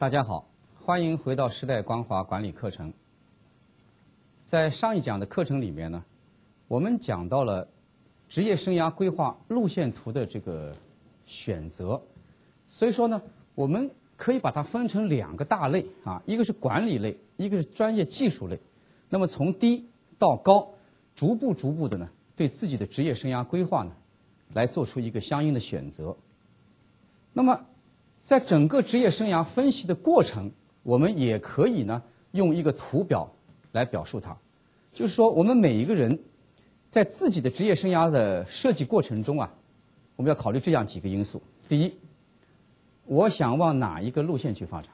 大家好，欢迎回到时代光华管理课程。在上一讲的课程里面呢，我们讲到了职业生涯规划路线图的这个选择。所以说呢，我们可以把它分成两个大类啊，一个是管理类，一个是专业技术类。那么从低到高，逐步逐步的呢，对自己的职业生涯规划呢，来做出一个相应的选择。那么，在整个职业生涯分析的过程，我们也可以呢用一个图表来表述它。就是说，我们每一个人在自己的职业生涯的设计过程中啊，我们要考虑这样几个因素：第一，我想往哪一个路线去发展；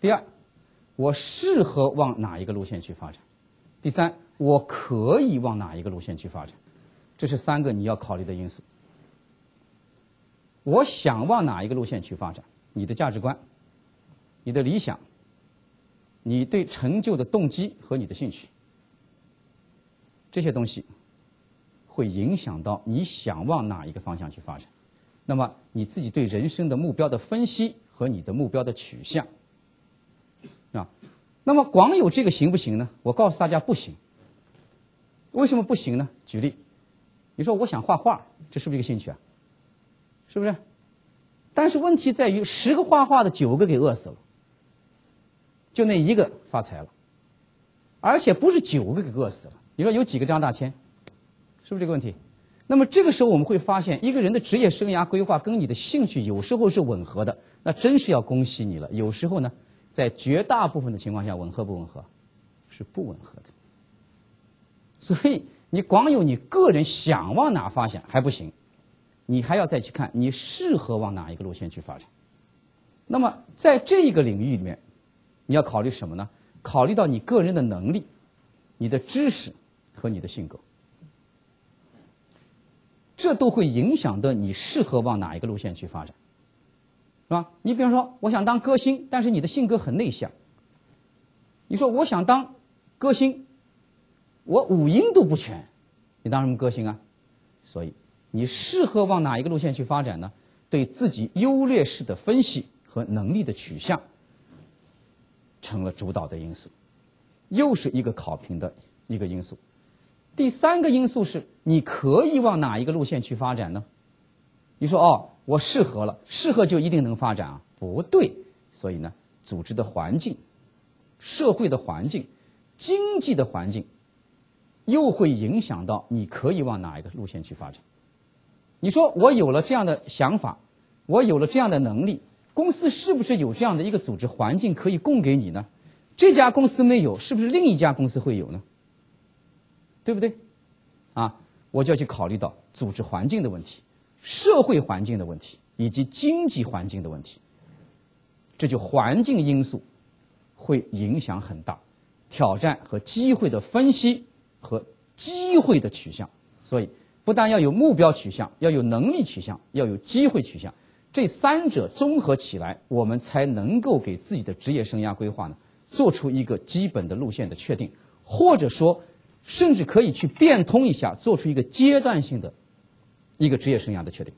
第二，我适合往哪一个路线去发展；第三，我可以往哪一个路线去发展。这是三个你要考虑的因素。我想往哪一个路线去发展？你的价值观、你的理想、你对成就的动机和你的兴趣，这些东西会影响到你想往哪一个方向去发展。那么你自己对人生的目标的分析和你的目标的取向啊，那么光有这个行不行呢？我告诉大家不行。为什么不行呢？举例，你说我想画画，这是不是一个兴趣啊？是不是？但是问题在于，十个画画的九个给饿死了，就那一个发财了，而且不是九个给饿死了。你说有几个张大千？是不是这个问题？那么这个时候我们会发现，一个人的职业生涯规划跟你的兴趣有时候是吻合的，那真是要恭喜你了。有时候呢，在绝大部分的情况下，吻合不吻合？是不吻合的。所以你光有你个人想往哪发展还不行。你还要再去看你适合往哪一个路线去发展。那么在这一个领域里面，你要考虑什么呢？考虑到你个人的能力、你的知识和你的性格，这都会影响到你适合往哪一个路线去发展，是吧？你比方说，我想当歌星，但是你的性格很内向。你说我想当歌星，我五音都不全，你当什么歌星啊？所以。你适合往哪一个路线去发展呢？对自己优劣势的分析和能力的取向，成了主导的因素，又是一个考评的一个因素。第三个因素是，你可以往哪一个路线去发展呢？你说哦，我适合了，适合就一定能发展啊？不对，所以呢，组织的环境、社会的环境、经济的环境，又会影响到你可以往哪一个路线去发展。你说我有了这样的想法，我有了这样的能力，公司是不是有这样的一个组织环境可以供给你呢？这家公司没有，是不是另一家公司会有呢？对不对？啊，我就要去考虑到组织环境的问题、社会环境的问题以及经济环境的问题。这就环境因素会影响很大，挑战和机会的分析和机会的取向，所以。不但要有目标取向，要有能力取向，要有机会取向，这三者综合起来，我们才能够给自己的职业生涯规划呢做出一个基本的路线的确定，或者说，甚至可以去变通一下，做出一个阶段性的一个职业生涯的确定。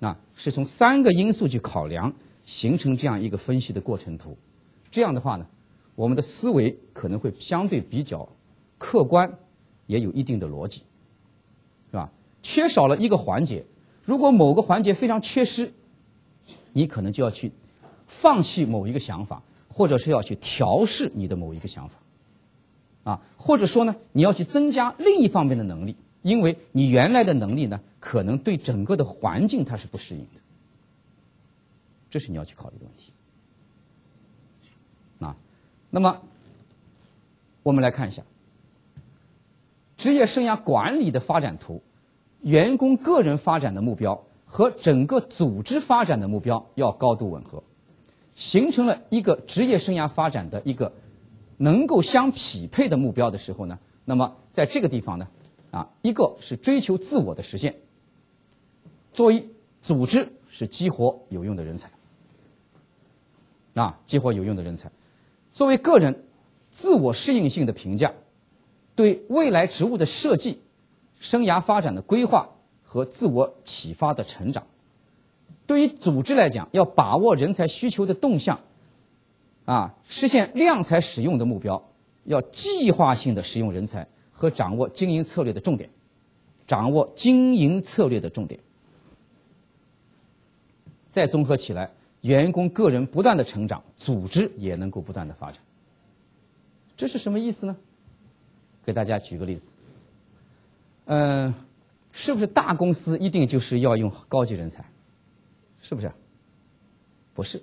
那是从三个因素去考量，形成这样一个分析的过程图。这样的话呢，我们的思维可能会相对比较客观，也有一定的逻辑。是吧？缺少了一个环节，如果某个环节非常缺失，你可能就要去放弃某一个想法，或者是要去调试你的某一个想法，啊，或者说呢，你要去增加另一方面的能力，因为你原来的能力呢，可能对整个的环境它是不适应的，这是你要去考虑的问题。啊，那么我们来看一下。职业生涯管理的发展图，员工个人发展的目标和整个组织发展的目标要高度吻合，形成了一个职业生涯发展的一个能够相匹配的目标的时候呢，那么在这个地方呢，啊，一个是追求自我的实现，作为组织是激活有用的人才，啊，激活有用的人才，作为个人自我适应性的评价。对未来职务的设计、生涯发展的规划和自我启发的成长，对于组织来讲，要把握人才需求的动向，啊，实现量才使用的目标，要计划性的使用人才和掌握经营策略的重点，掌握经营策略的重点。再综合起来，员工个人不断的成长，组织也能够不断的发展。这是什么意思呢？给大家举个例子。嗯，是不是大公司一定就是要用高级人才？是不是？不是。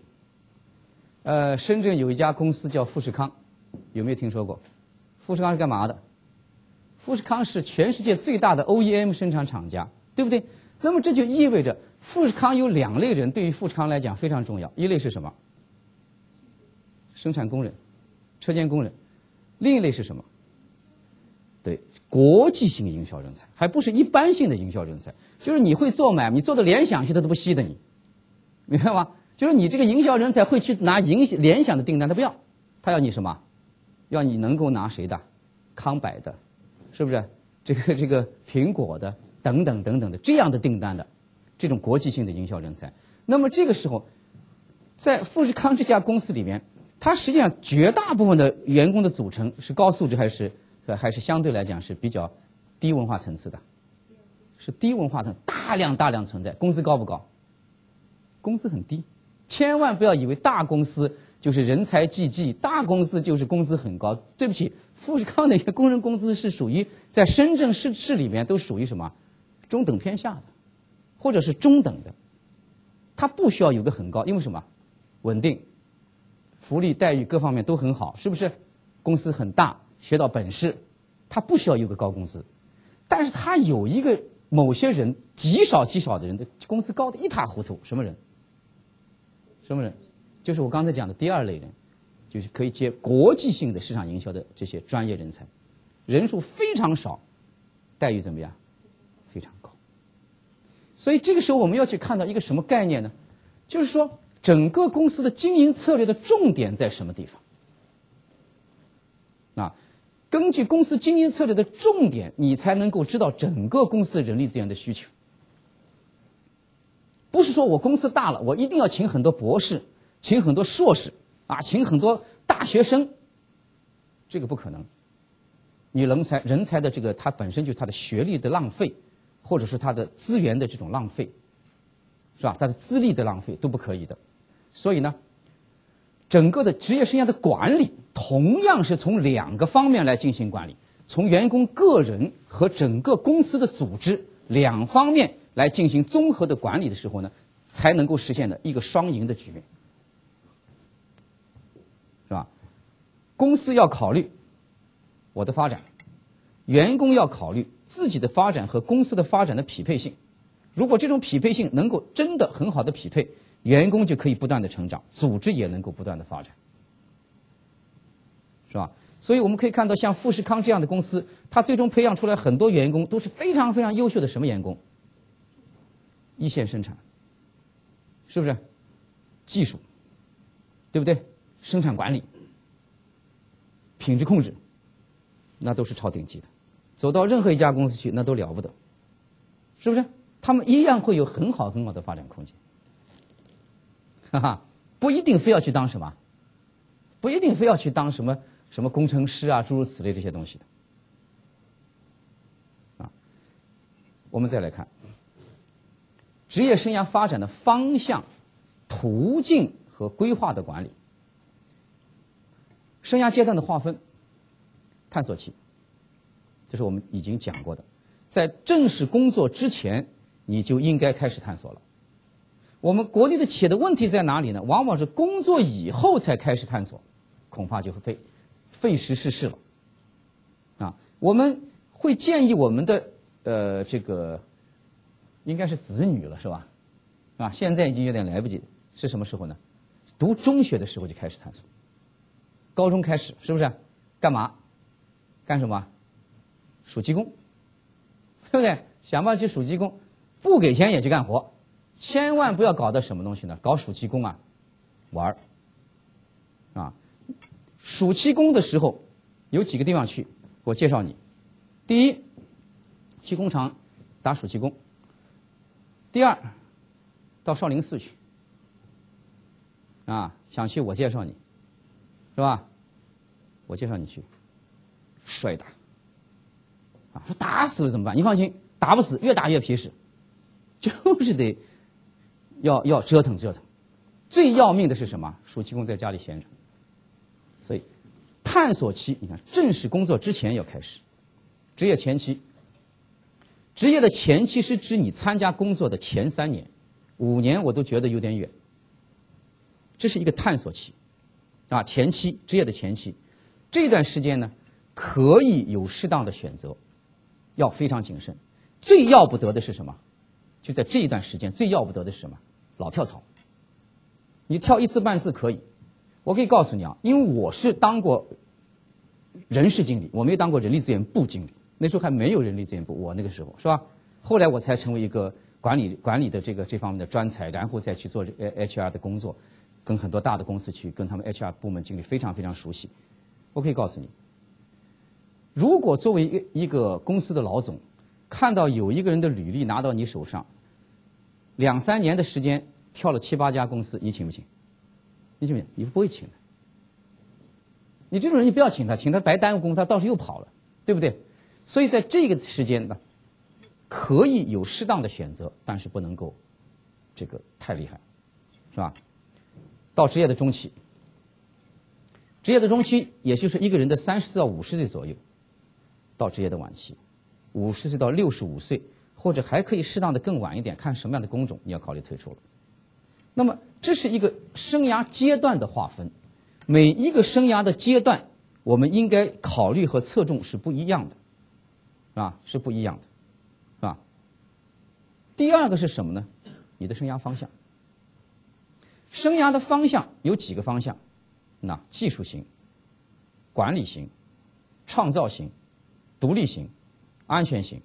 呃，深圳有一家公司叫富士康，有没有听说过？富士康是干嘛的？富士康是全世界最大的 OEM 生产厂家，对不对？那么这就意味着富士康有两类人，对于富士康来讲非常重要。一类是什么？生产工人、车间工人。另一类是什么？国际性营销人才，还不是一般性的营销人才。就是你会做买卖，你做的联想去，他都不稀得你，明白吗？就是你这个营销人才会去拿营联想的订单，他不要，他要你什么？要你能够拿谁的？康柏的，是不是？这个这个苹果的。等等等等的这样的订单的这种国际性的营销人才，那么这个时候，在富士康这家公司里面，它实际上绝大部分的员工的组成是高素质还是还是相对来讲是比较低文化层次的，是低文化层大量大量存在，工资高不高？工资很低，千万不要以为大公司就是人才济济，大公司就是工资很高。对不起，富士康那些工人工资是属于在深圳市市里面都属于什么？中等偏下的，或者是中等的，他不需要有个很高，因为什么？稳定，福利待遇各方面都很好，是不是？公司很大，学到本事，他不需要有个高工资，但是他有一个某些人极少极少的人的工资高的一塌糊涂，什么人？什么人？就是我刚才讲的第二类人，就是可以接国际性的市场营销的这些专业人才，人数非常少，待遇怎么样？非常高，所以这个时候我们要去看到一个什么概念呢？就是说，整个公司的经营策略的重点在什么地方？啊，根据公司经营策略的重点，你才能够知道整个公司的人力资源的需求。不是说我公司大了，我一定要请很多博士，请很多硕士，啊，请很多大学生，这个不可能。你人才人才的这个，它本身就是它的学历的浪费。或者是他的资源的这种浪费，是吧？他的资历的浪费都不可以的。所以呢，整个的职业生涯的管理同样是从两个方面来进行管理：从员工个人和整个公司的组织两方面来进行综合的管理的时候呢，才能够实现的一个双赢的局面，是吧？公司要考虑我的发展，员工要考虑。自己的发展和公司的发展的匹配性，如果这种匹配性能够真的很好的匹配，员工就可以不断的成长，组织也能够不断的发展，是吧？所以我们可以看到，像富士康这样的公司，它最终培养出来很多员工都是非常非常优秀的什么员工？一线生产，是不是？技术，对不对？生产管理，品质控制，那都是超顶级的。走到任何一家公司去，那都了不得，是不是？他们一样会有很好很好的发展空间，哈哈，不一定非要去当什么，不一定非要去当什么什么工程师啊，诸如此类这些东西的，啊，我们再来看职业生涯发展的方向、途径和规划的管理，生涯阶段的划分，探索期。这是我们已经讲过的，在正式工作之前，你就应该开始探索了。我们国内的企业的问题在哪里呢？往往是工作以后才开始探索，恐怕就会费费时失事了。啊，我们会建议我们的呃这个应该是子女了，是吧？啊，现在已经有点来不及，是什么时候呢？读中学的时候就开始探索，高中开始是不是？干嘛？干什么？暑期工，对不对？想办法去暑期工，不给钱也去干活，千万不要搞的什么东西呢？搞暑期工啊，玩儿，啊，暑期工的时候有几个地方去，我介绍你。第一，去工厂打暑期工；第二，到少林寺去，啊，想去我介绍你，是吧？我介绍你去，摔打，啊，说打死了怎么办？你放心，打不死，越打越皮实，就是得要要折腾折腾。最要命的是什么？暑期工在家里闲着，所以探索期，你看正式工作之前要开始，职业前期。职业的前期是指你参加工作的前三年，五年我都觉得有点远。这是一个探索期，啊，前期职业的前期，这段时间呢可以有适当的选择，要非常谨慎。最要不得的是什么？就在这一段时间，最要不得的是什么？老跳槽。你跳一次半次可以，我可以告诉你啊，因为我是当过人事经理，我没有当过人力资源部经理。那时候还没有人力资源部，我那个时候是吧？后来我才成为一个管理管理的这个这方面的专才，然后再去做 H R 的工作，跟很多大的公司去跟他们 H R 部门经理非常非常熟悉。我可以告诉你，如果作为一一个公司的老总，看到有一个人的履历拿到你手上，两三年的时间跳了七八家公司，你请不请？你请不请？你不会请的。你这种人你不要请他，请他白耽误工作，他到时候又跑了，对不对？所以在这个时间呢，可以有适当的选择，但是不能够这个太厉害，是吧？到职业的中期，职业的中期也就是一个人的三十到五十岁左右，到职业的晚期，五十岁到六十五岁，或者还可以适当的更晚一点，看什么样的工种你要考虑退出了。那么这是一个生涯阶段的划分，每一个生涯的阶段，我们应该考虑和侧重是不一样的。啊，是不一样的，是吧？第二个是什么呢？你的生涯方向。生涯的方向有几个方向？那技术型、管理型、创造型、独立型、安全型，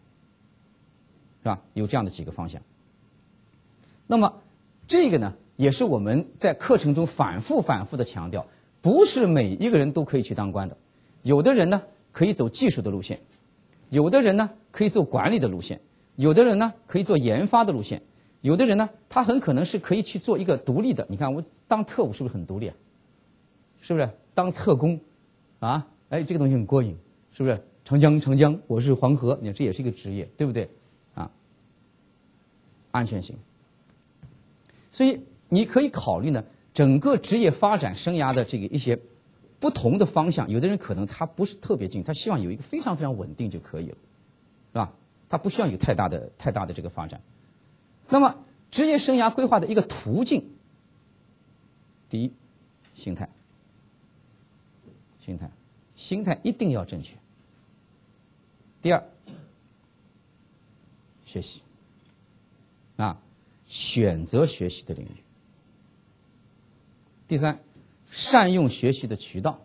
是吧？有这样的几个方向。那么这个呢，也是我们在课程中反复反复的强调，不是每一个人都可以去当官的，有的人呢可以走技术的路线。有的人呢可以走管理的路线，有的人呢可以做研发的路线，有的人呢他很可能是可以去做一个独立的。你看我当特务是不是很独立啊？是不是当特工啊？哎，这个东西很过瘾，是不是？长江长江，我是黄河，你看这也是一个职业，对不对？安全性。所以你可以考虑呢，整个职业发展生涯的这个一些。不同的方向，有的人可能他不是特别近，他希望有一个非常非常稳定就可以了，是吧？他不需要有太大的太大的这个发展。那么职业生涯规划的一个途径，第一，心态，心态，心态一定要正确。第二，学习，啊，选择学习的领域。第三。善用学习的渠道，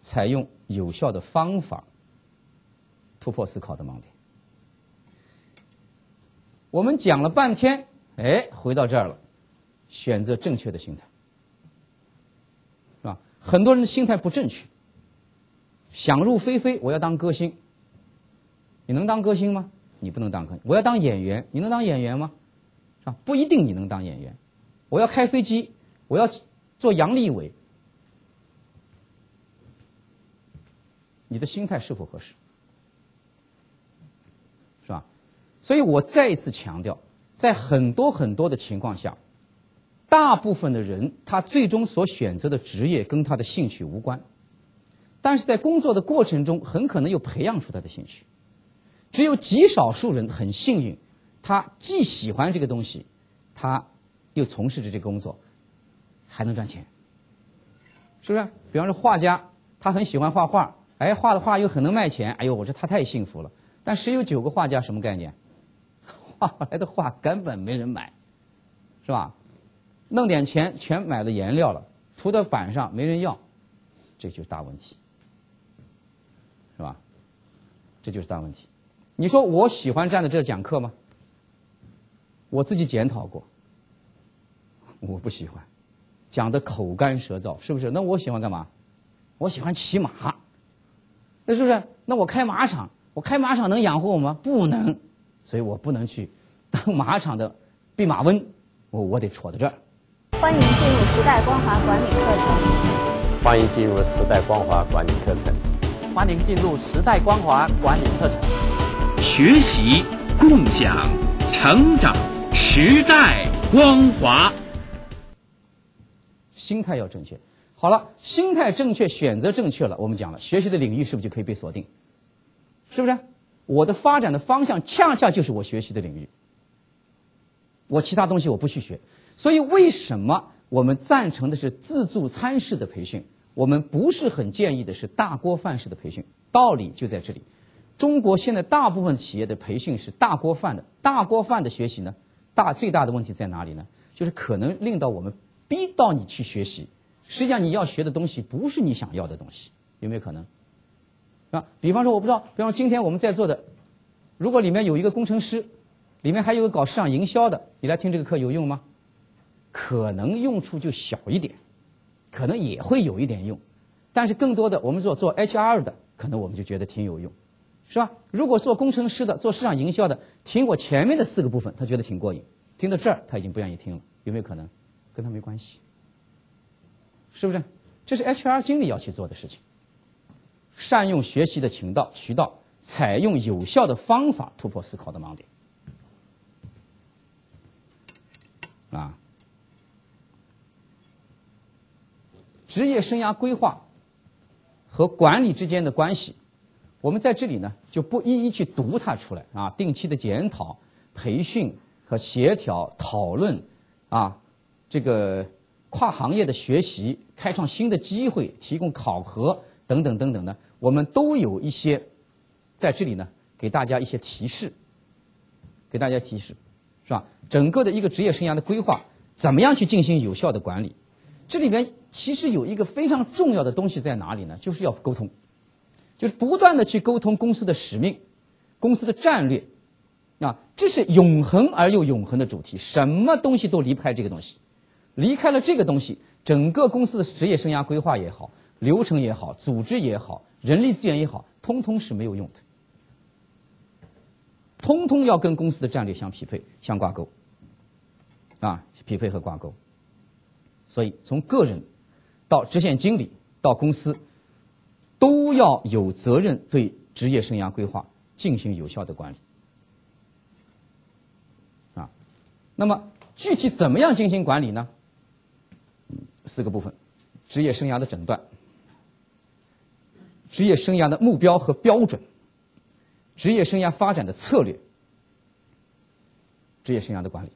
采用有效的方法，突破思考的盲点。我们讲了半天，哎，回到这儿了，选择正确的心态，是吧？很多人的心态不正确，想入非非，我要当歌星，你能当歌星吗？你不能当歌。我要当演员，你能当演员吗？是吧？不一定你能当演员。我要开飞机，我要。做杨利伟，你的心态是否合适？是吧？所以我再一次强调，在很多很多的情况下，大部分的人他最终所选择的职业跟他的兴趣无关，但是在工作的过程中，很可能又培养出他的兴趣。只有极少数人很幸运，他既喜欢这个东西，他又从事着这个工作。还能赚钱，是不是？比方说画家，他很喜欢画画，哎，画的画又很能卖钱，哎呦，我说他太幸福了。但十有九个画家什么概念？画出来的画根本没人买，是吧？弄点钱全买了颜料了，涂到板上没人要，这就是大问题，是吧？这就是大问题。你说我喜欢站在这讲课吗？我自己检讨过，我不喜欢。讲的口干舌燥，是不是？那我喜欢干嘛？我喜欢骑马，那是不是？那我开马场，我开马场能养活我吗？不能，所以我不能去当马场的弼马温，我我得戳在这儿。欢迎进入时代光华管理课程。欢迎进入时代光华管理课程。欢迎进入时代光华管理课程。学习、共享、成长，时代光华。心态要正确。好了，心态正确，选择正确了，我们讲了，学习的领域是不是就可以被锁定？是不是？我的发展的方向恰恰就是我学习的领域。我其他东西我不去学，所以为什么我们赞成的是自助餐式的培训？我们不是很建议的是大锅饭式的培训。道理就在这里。中国现在大部分企业的培训是大锅饭的，大锅饭的学习呢，大最大的问题在哪里呢？就是可能令到我们逼到你去学习，实际上你要学的东西不是你想要的东西，有没有可能？啊，比方说我不知道，比方说今天我们在座的，如果里面有一个工程师，里面还有个搞市场营销的，你来听这个课有用吗？可能用处就小一点，可能也会有一点用，但是更多的我们做做 HR 的，可能我们就觉得挺有用，是吧？如果做工程师的、做市场营销的，听我前面的四个部分，他觉得挺过瘾，听到这儿他已经不愿意听了，有没有可能？跟他没关系，是不是？这是 HR 经理要去做的事情。善用学习的渠道，渠道采用有效的方法突破思考的盲点。啊，职业生涯规划和管理之间的关系，我们在这里呢就不一一去读它出来啊。定期的检讨、培训和协调讨论啊，这个跨行业的学习、开创新的机会、提供考核。等等等等的，我们都有一些在这里呢，给大家一些提示，给大家提示，是吧？整个的一个职业生涯的规划，怎么样去进行有效的管理？这里边其实有一个非常重要的东西在哪里呢？就是要沟通，就是不断的去沟通公司的使命、公司的战略，啊，这是永恒而又永恒的主题，什么东西都离不开这个东西，离开了这个东西，整个公司的职业生涯规划也好。流程也好，组织也好，人力资源也好，通通是没有用的，通通要跟公司的战略相匹配、相挂钩，啊，匹配和挂钩。所以，从个人到直线经理到公司，都要有责任对职业生涯规划进行有效的管理，啊。那么，具体怎么样进行管理呢？四个部分：职业生涯的诊断。职业生涯的目标和标准，职业生涯发展的策略，职业生涯的管理，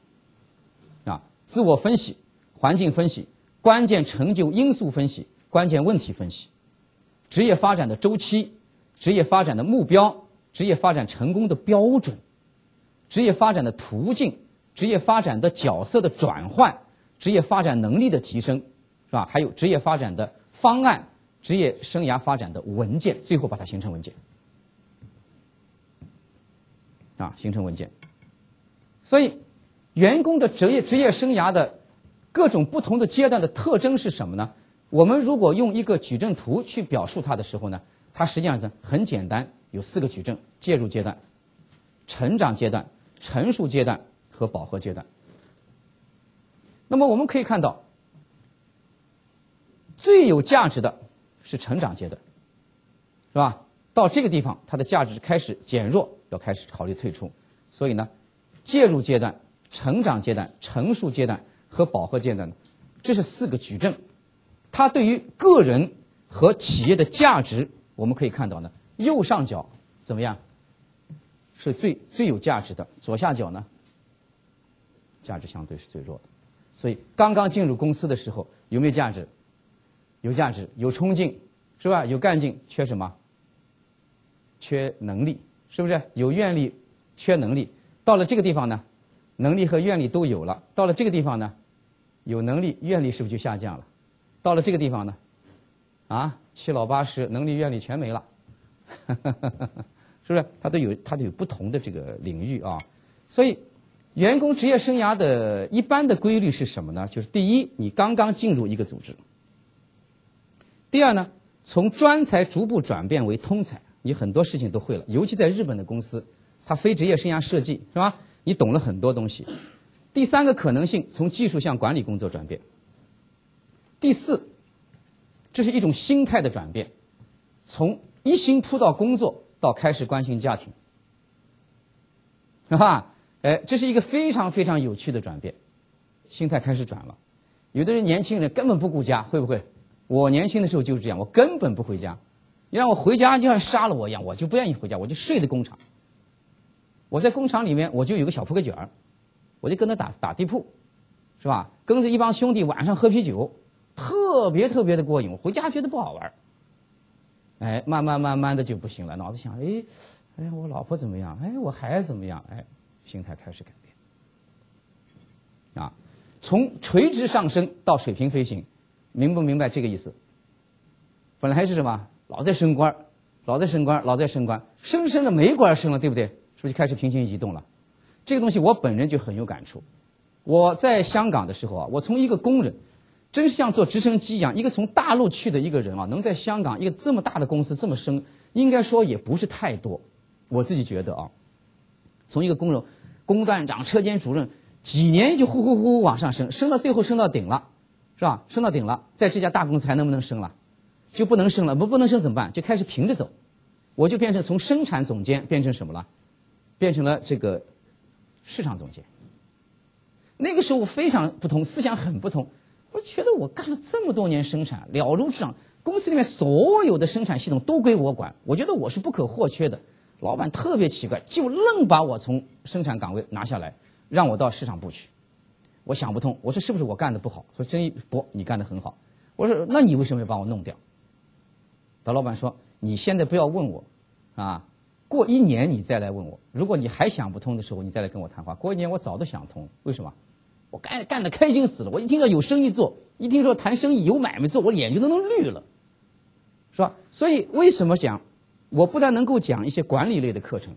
啊，自我分析、环境分析、关键成就因素分析、关键问题分析，职业发展的周期、职业发展的目标、职业发展成功的标准、职业发展的途径、职业发展的角色的转换、职业发展能力的提升，是吧？还有职业发展的方案。职业生涯发展的文件，最后把它形成文件，啊，形成文件。所以，员工的职业职业生涯的各种不同的阶段的特征是什么呢？我们如果用一个矩阵图去表述它的时候呢，它实际上是很简单，有四个矩阵：介入阶段、成长阶段、成熟阶段和饱和阶段。那么我们可以看到，最有价值的。是成长阶段，是吧？到这个地方，它的价值开始减弱，要开始考虑退出。所以呢，介入阶段、成长阶段、成熟阶段和饱和阶段，这是四个矩阵。它对于个人和企业的价值，我们可以看到呢，右上角怎么样？是最最有价值的。左下角呢，价值相对是最弱的。所以刚刚进入公司的时候，有没有价值？有价值，有冲劲，是吧？有干劲，缺什么？缺能力，是不是？有愿力，缺能力。到了这个地方呢，能力和愿力都有了。到了这个地方呢，有能力，愿力是不是就下降了？到了这个地方呢，啊，七老八十，能力、愿力全没了，是不是？他都有，他都有不同的这个领域啊。所以，员工职业生涯的一般的规律是什么呢？就是第一，你刚刚进入一个组织。第二呢，从专才逐步转变为通才，你很多事情都会了。尤其在日本的公司，它非职业生涯设计是吧？你懂了很多东西。第三个可能性，从技术向管理工作转变。第四，这是一种心态的转变，从一心扑到工作到开始关心家庭，是吧？哎，这是一个非常非常有趣的转变，心态开始转了。有的人年轻人根本不顾家，会不会？我年轻的时候就是这样，我根本不回家。你让我回家就像杀了我一样，我就不愿意回家，我就睡在工厂。我在工厂里面，我就有个小扑克卷儿，我就跟他打打地铺，是吧？跟着一帮兄弟晚上喝啤酒，特别特别的过瘾。我回家觉得不好玩儿，哎，慢慢慢慢的就不行了，脑子想，哎，哎，我老婆怎么样？哎，我孩子怎么样？哎，心态开始改变。啊，从垂直上升到水平飞行，明不明白这个意思？本来是什么？老在升官，老在升官，老在升官，升升了没官升了，对不对？是不是就开始平行移动了？这个东西我本人就很有感触。我在香港的时候啊，我从一个工人，真是像坐直升机一样，一个从大陆去的一个人啊，能在香港一个这么大的公司这么升，应该说也不是太多。我自己觉得啊，从一个工人、工段长、车间主任，几年就呼呼呼往上升，升到最后升到顶了，是吧？升到顶了，在这家大公司还能不能升了？就不能升了，不不能升怎么办？就开始平着走，我就变成从生产总监变成什么了？变成了这个市场总监。那个时候非常不同，思想很不同。我觉得我干了这么多年生产，了如指掌，公司里面所有的生产系统都归我管，我觉得我是不可或缺的。老板特别奇怪，就愣把我从生产岗位拿下来，让我到市场部去。我想不通，我说是不是我干的不好？说真不，你干的很好。我说那你为什么要把我弄掉？他老板说：“你现在不要问我，啊，过一年你再来问我。如果你还想不通的时候，你再来跟我谈话。过一年我早都想通，为什么？我干干的开心死了。我一听到有生意做，一听说谈生意有买卖做，我眼睛都能绿了，是吧？所以为什么讲，我不但能够讲一些管理类的课程，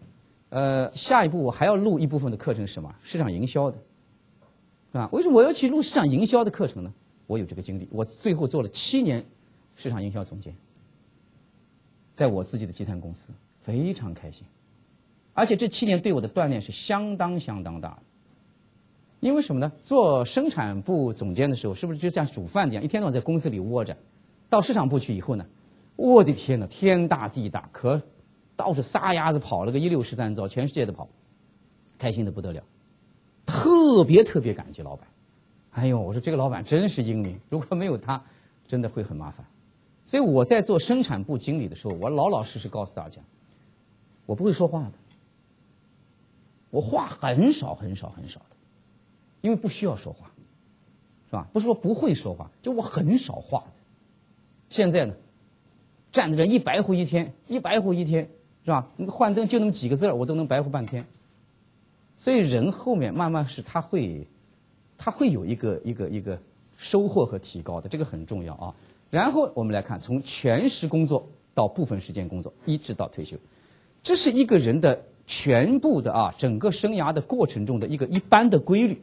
呃，下一步我还要录一部分的课程是什么？市场营销的，是吧？为什么我要去录市场营销的课程呢？我有这个经历，我最后做了七年市场营销总监。”在我自己的集团公司非常开心，而且这七年对我的锻炼是相当相当大的。因为什么呢？做生产部总监的时候，是不是就像煮饭一样，一天到晚在公司里窝着？到市场部去以后呢，我的天呐，天大地大，可到处撒丫子跑了个一溜十三遭，全世界的跑，开心的不得了，特别特别感激老板。哎呦，我说这个老板真是英明，如果没有他，真的会很麻烦。所以我在做生产部经理的时候，我老老实实告诉大家，我不会说话的，我话很少很少很少的，因为不需要说话，是吧？不是说不会说话，就我很少话的。现在呢，站在这一白活一天，一白活一天，是吧？那个幻灯就那么几个字儿我都能白活半天。所以人后面慢慢是他会，他会有一个一个一个收获和提高的，这个很重要啊。然后我们来看，从全时工作到部分时间工作，一直到退休，这是一个人的全部的啊，整个生涯的过程中的一个一般的规律。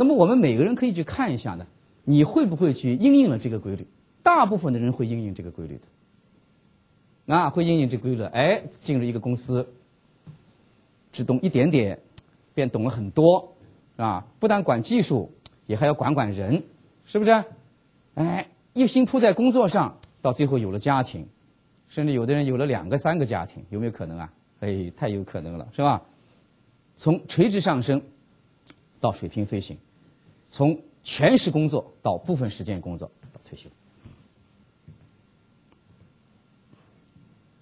那么我们每个人可以去看一下呢，你会不会去应用了这个规律？大部分的人会应用这个规律的，啊，会应用这规律。哎，进入一个公司，只懂一点点，便懂了很多，啊，不但管技术，也还要管管人，是不是？哎。一心扑在工作上，到最后有了家庭，甚至有的人有了两个、三个家庭，有没有可能啊？哎，太有可能了，是吧？从垂直上升到水平飞行，从全时工作到部分时间工作到退休，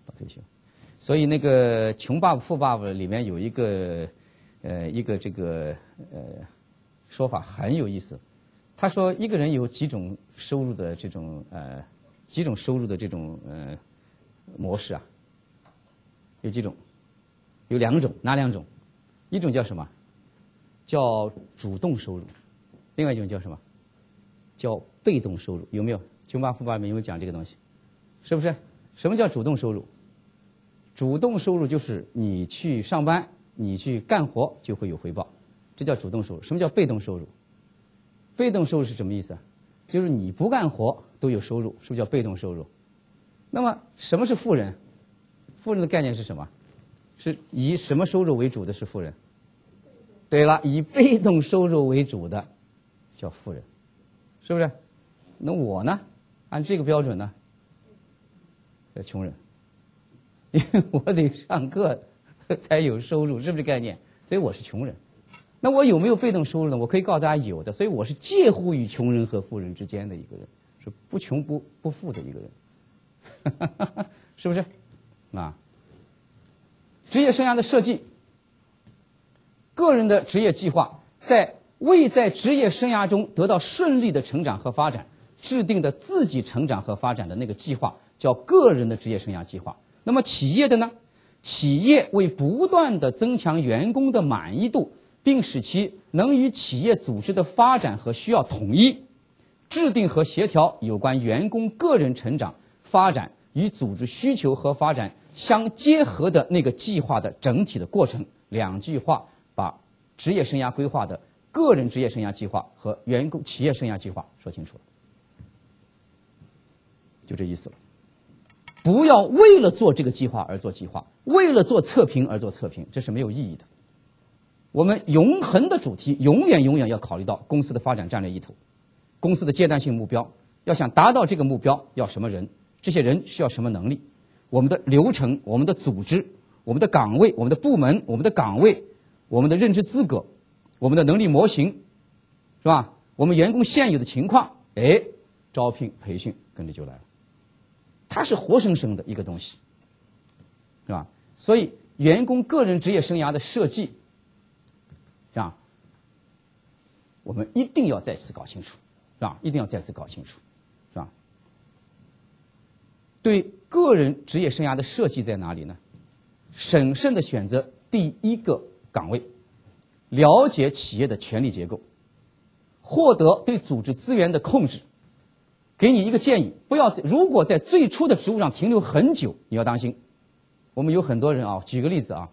到退休。所以那个《穷爸爸富爸爸》里面有一个呃一个这个呃说法很有意思。他说：“一个人有几种收入的这种呃，几种收入的这种呃模式啊？有几种？有两种，哪两种？一种叫什么？叫主动收入。另外一种叫什么？叫被动收入。有没有？穷爸富爸里面有没有讲这个东西？是不是？什么叫主动收入？主动收入就是你去上班，你去干活就会有回报，这叫主动收入。什么叫被动收入？”被动收入是什么意思？就是你不干活都有收入，是不是叫被动收入？那么什么是富人？富人的概念是什么？是以什么收入为主的是富人？对了，以被动收入为主的叫富人，是不是？那我呢？按这个标准呢，叫穷人，因为我得上课才有收入，是不是概念？所以我是穷人。那我有没有被动收入呢？我可以告诉大家有的，所以我是介乎于穷人和富人之间的一个人，是不穷不不富的一个人，是不是？啊，职业生涯的设计，个人的职业计划，在为在职业生涯中得到顺利的成长和发展，制定的自己成长和发展的那个计划，叫个人的职业生涯计划。那么企业的呢？企业为不断的增强员工的满意度。并使其能与企业组织的发展和需要统一，制定和协调有关员工个人成长、发展与组织需求和发展相结合的那个计划的整体的过程。两句话把职业生涯规划的个人职业生涯计划和员工企业生涯计划说清楚了，就这意思了。不要为了做这个计划而做计划，为了做测评而做测评，这是没有意义的。我们永恒的主题，永远永远要考虑到公司的发展战略意图，公司的阶段性目标。要想达到这个目标，要什么人？这些人需要什么能力？我们的流程、我们的组织、我们的岗位、我们的部门、我们的岗位、我们的任职资格、我们的能力模型，是吧？我们员工现有的情况，哎，招聘培训跟着就来了。它是活生生的一个东西，是吧？所以，员工个人职业生涯的设计。啊，我们一定要再次搞清楚，是吧？一定要再次搞清楚，是吧？对个人职业生涯的设计在哪里呢？审慎的选择第一个岗位，了解企业的权力结构，获得对组织资源的控制。给你一个建议：不要在如果在最初的职务上停留很久，你要当心。我们有很多人啊，举个例子啊。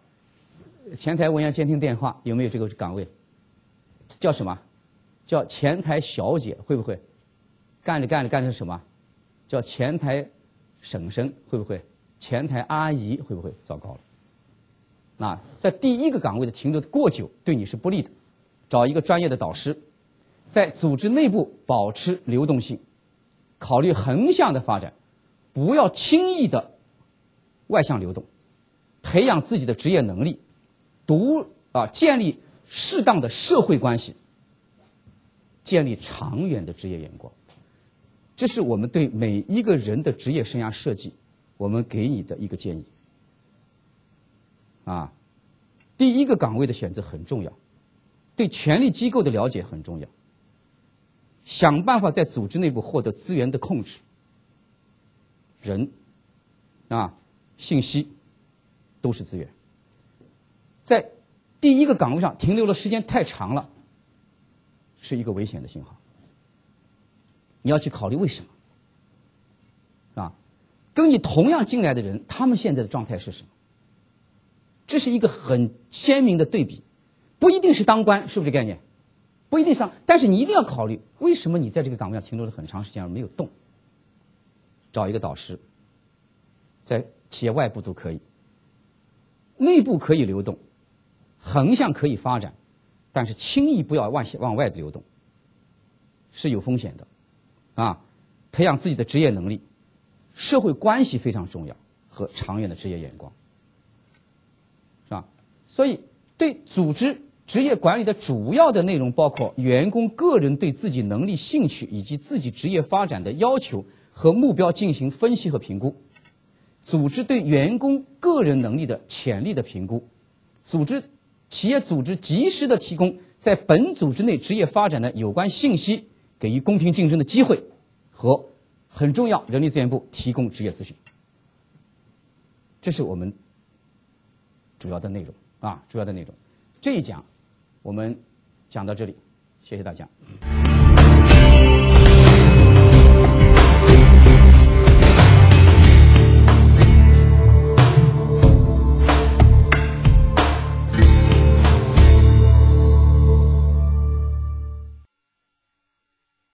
前台文员监听电话有没有这个岗位？叫什么？叫前台小姐会不会？干着干着干成什么？叫前台婶婶会不会？前台阿姨会不会？糟糕了！那在第一个岗位的停留过久，对你是不利的。找一个专业的导师，在组织内部保持流动性，考虑横向的发展，不要轻易的外向流动，培养自己的职业能力。独啊，建立适当的社会关系，建立长远的职业眼光，这是我们对每一个人的职业生涯设计，我们给你的一个建议。啊，第一个岗位的选择很重要，对权力机构的了解很重要，想办法在组织内部获得资源的控制，人啊，信息都是资源。在第一个岗位上停留的时间太长了，是一个危险的信号。你要去考虑为什么，啊？跟你同样进来的人，他们现在的状态是什么？这是一个很鲜明的对比，不一定是当官，是不是这概念？不一定上，但是你一定要考虑，为什么你在这个岗位上停留了很长时间而没有动？找一个导师，在企业外部都可以，内部可以流动。横向可以发展，但是轻易不要往往外流动，是有风险的，啊，培养自己的职业能力，社会关系非常重要和长远的职业眼光，所以对组织职业管理的主要的内容包括员工个人对自己能力、兴趣以及自己职业发展的要求和目标进行分析和评估，组织对员工个人能力的潜力的评估，组织。企业组织及时的提供在本组织内职业发展的有关信息，给予公平竞争的机会，和很重要，人力资源部提供职业咨询。这是我们主要的内容啊，主要的内容。这一讲我们讲到这里，谢谢大家。